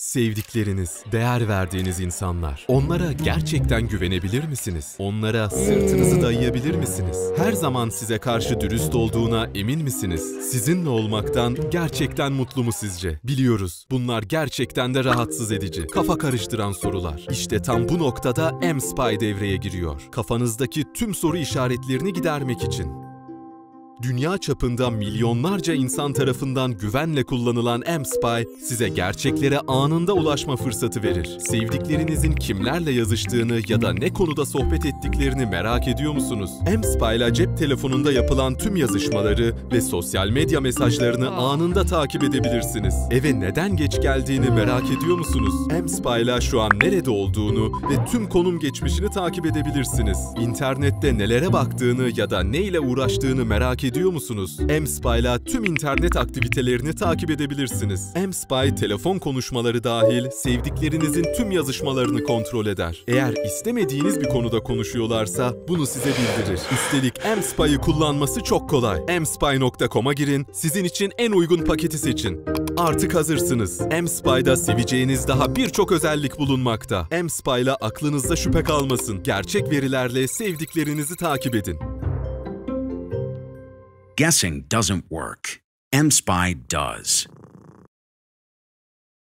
Sevdikleriniz, değer verdiğiniz insanlar. Onlara gerçekten güvenebilir misiniz? Onlara sırtınızı dayayabilir misiniz? Her zaman size karşı dürüst olduğuna emin misiniz? Sizinle olmaktan gerçekten mutlu mu sizce? Biliyoruz. Bunlar gerçekten de rahatsız edici. Kafa karıştıran sorular. İşte tam bu noktada M-Spy devreye giriyor. Kafanızdaki tüm soru işaretlerini gidermek için. Dünya çapında milyonlarca insan tarafından güvenle kullanılan M-Spy size gerçeklere anında ulaşma fırsatı verir. Sevdiklerinizin kimlerle yazıştığını ya da ne konuda sohbet ettiklerini merak ediyor musunuz? M-Spy ile cep telefonunda yapılan tüm yazışmaları ve sosyal medya mesajlarını anında takip edebilirsiniz. Eve neden geç geldiğini merak ediyor musunuz? M-Spy ile şu an nerede olduğunu ve tüm konum geçmişini takip edebilirsiniz. İnternette nelere baktığını ya da ne ile uğraştığını merak ediyor musunuz? M-Spy ile tüm internet aktivitelerini takip edebilirsiniz. M-Spy telefon konuşmaları dahil sevdiklerinizin tüm yazışmalarını kontrol eder. Eğer istemediğiniz bir konuda konuşuyorlarsa bunu size bildirir. Üstelik M-Spy'ı kullanması çok kolay. mspy.com'a girin, sizin için en uygun paketi seçin. Artık hazırsınız. M-Spy'da seveceğiniz daha birçok özellik bulunmakta. M-Spy ile aklınızda şüphe kalmasın. Gerçek verilerle sevdiklerinizi takip edin. Guessing doesn't work. MSpy does.